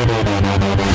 This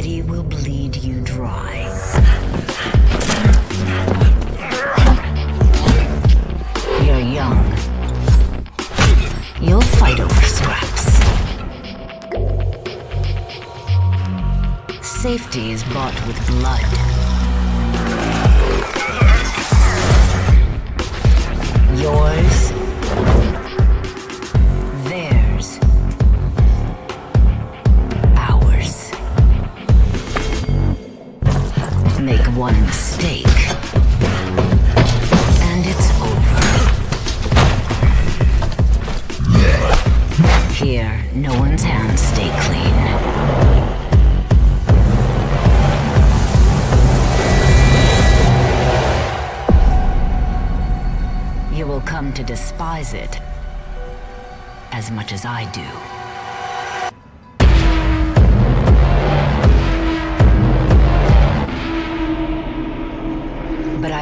city will bleed you dry. You're young. You'll fight over scraps. Safety is bought with blood. Yours. Make one mistake. And it's over. Here, no one's hands stay clean. You will come to despise it as much as I do.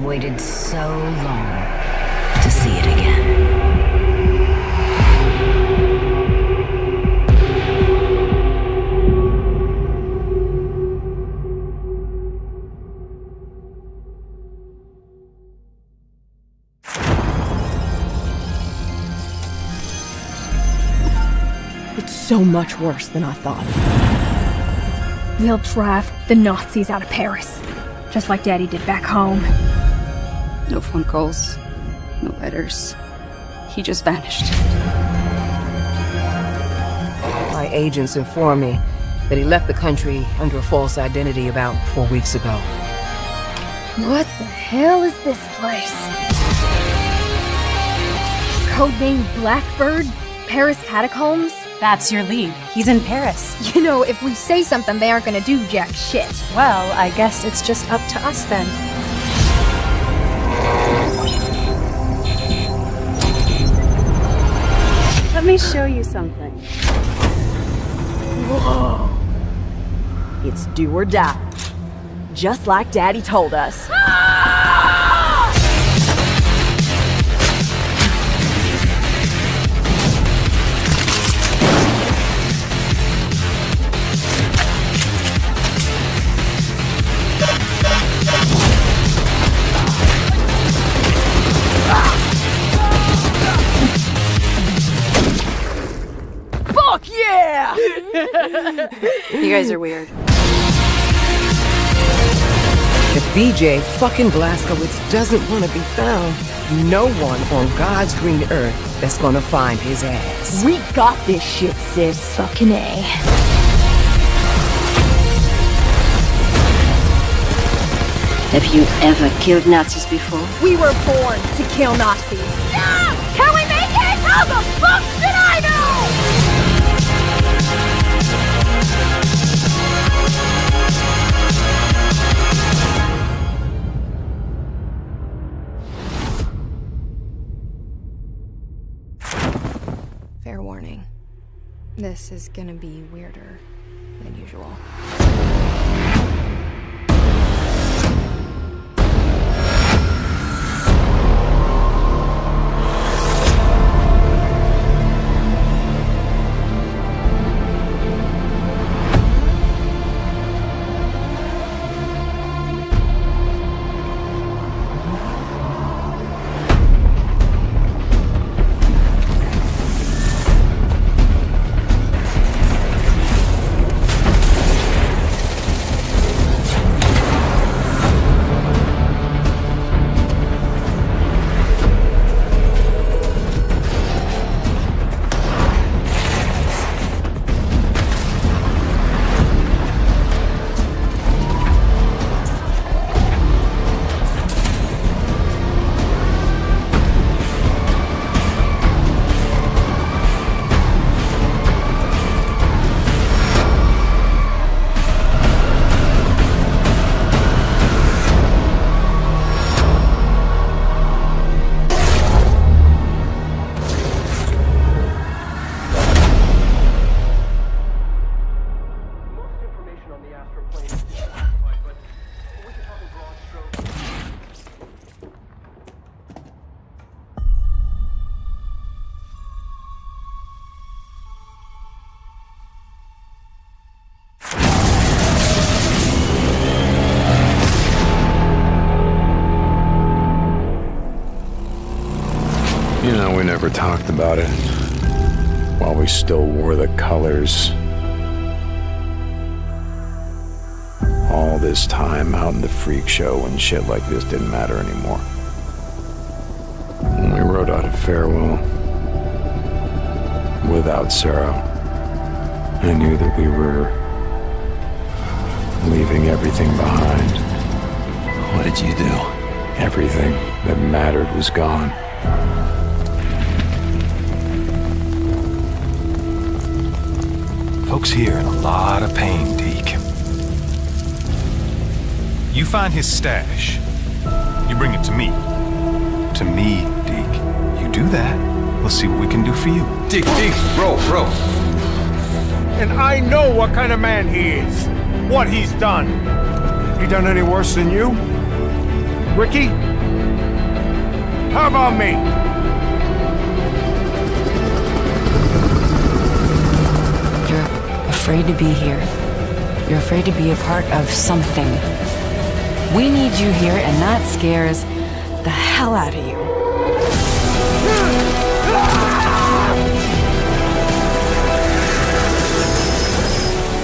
I've waited so long to see it again. It's so much worse than I thought. We'll drive the Nazis out of Paris, just like Daddy did back home. No phone calls, no letters. He just vanished. My agents informed me that he left the country under a false identity about four weeks ago. What the hell is this place? Codename Blackbird? Paris Catacombs? That's your lead. He's in Paris. You know, if we say something, they aren't gonna do jack shit. Well, I guess it's just up to us then. Me show you something. Whoa. It's do or die. Just like Daddy told us. Fuck You guys are weird. If BJ fucking Blazkowicz doesn't want to be found, no one on God's green earth that's gonna find his ass. We got this shit, sis. Fucking A. Have you ever killed Nazis before? We were born to kill Nazis. Yeah! Can we make it? How the fuck should I know? This is gonna be weirder than usual. Talked about it while we still wore the colors. All this time out in the freak show when shit like this didn't matter anymore. When we wrote out a farewell without Sarah, I knew that we were leaving everything behind. What did you do? Everything that mattered was gone. Folks here in a lot of pain, Deke. You find his stash. You bring it to me. To me, Deke. You do that, we'll see what we can do for you. Deke, Deke, bro, bro. And I know what kind of man he is. What he's done. He done any worse than you? Ricky? How about me? Afraid to be here. You're afraid to be a part of something. We need you here, and that scares the hell out of you.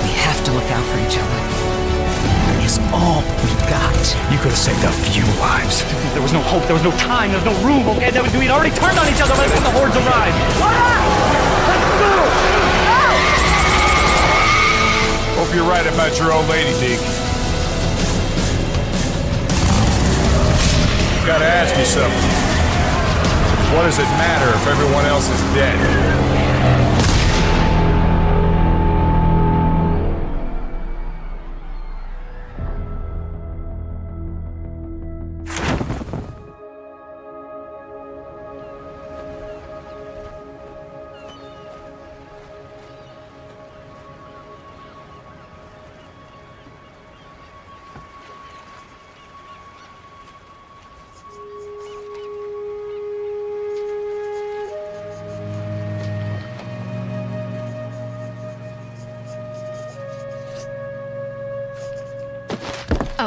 We have to look out for each other. It's all we got. You could have saved a few lives. There was no hope, there was no time, there was no room, okay? That was, we'd already turned on each other by the time the hordes arrived. Hope you're right about your old lady, Deke. Gotta ask you something. What does it matter if everyone else is dead?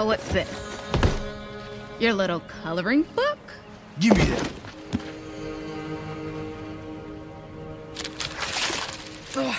What's this? Your little coloring book? Give me that. Hello?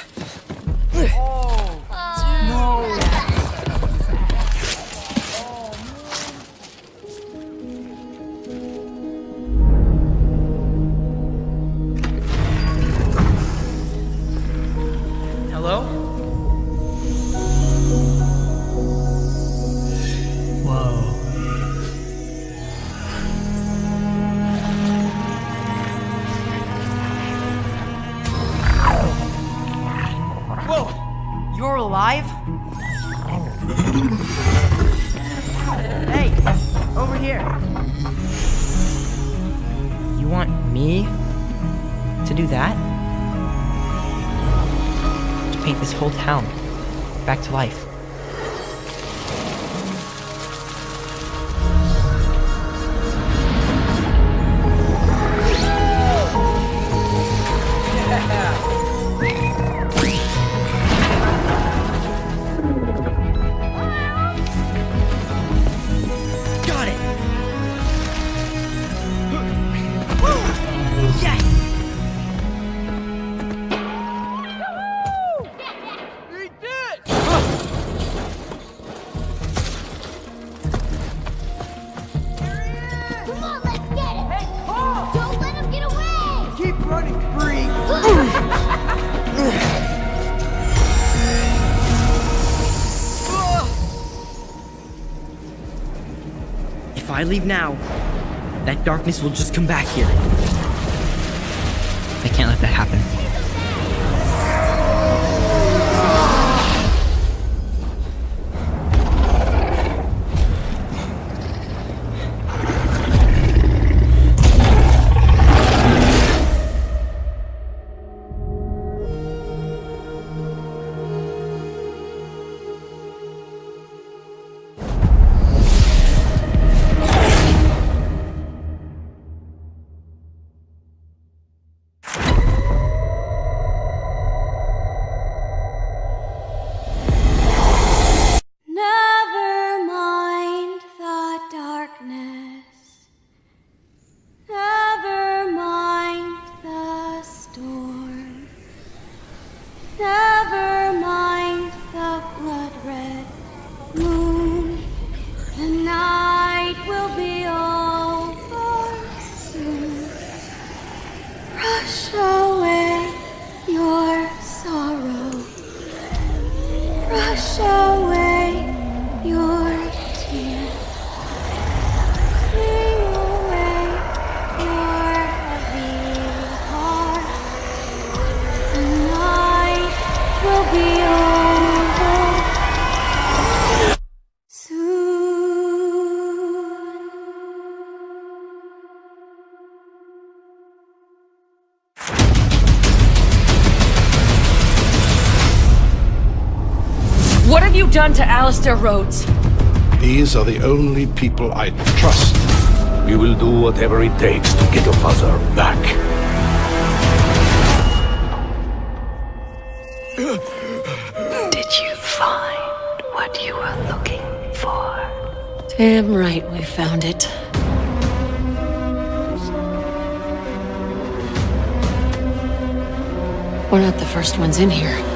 Back to life. I leave now, that darkness will just come back here. I can't let that happen. Alistair Rhodes? These are the only people I trust. We will do whatever it takes to get your father back. Did you find what you were looking for? Damn right we found it. We're not the first ones in here.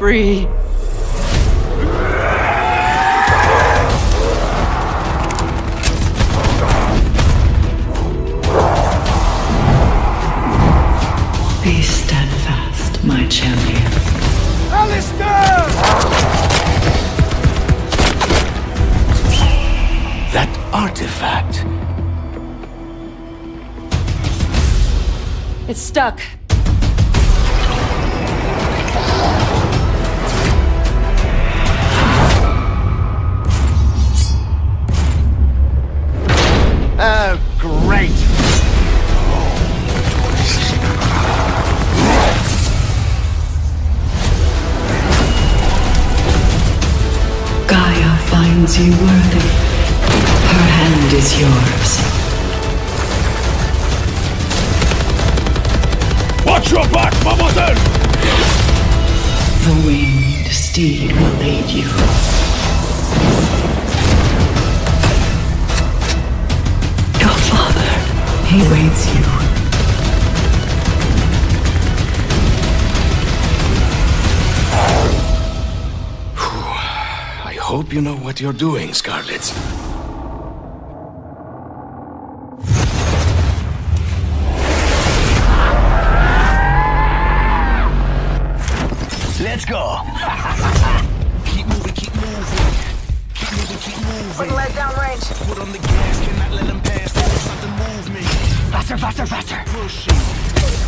Free. Be steadfast, my champion. Alistair! That artifact. It's stuck. Finds you worthy. Her hand is yours. Watch your back, mademoiselle! The winged steed will lead you. Your father, he waits you. Hope you know what you're doing, Scarlet. Let's go. Keep moving, keep moving. Keep moving, keep moving. Put the leg down range. Foot on the gas, cannot let them pass. There is something move me. Faster, faster, faster. Pushing.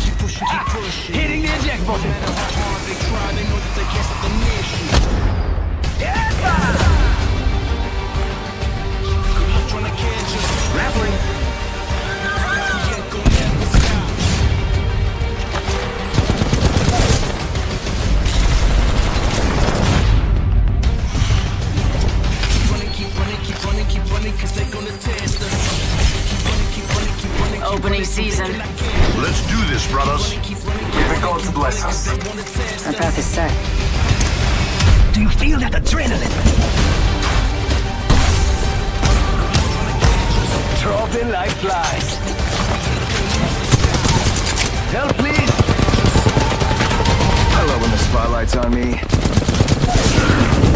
Keep pushing, keep pushing. Hitting the eject button. No matter how hard they try, they know that they can't stop the mission. Brothers. keep running, Give it God to bless us. they Our path is set. Do you feel that adrenaline? Dropping like flies. Help, please. I love when the spotlight's on me.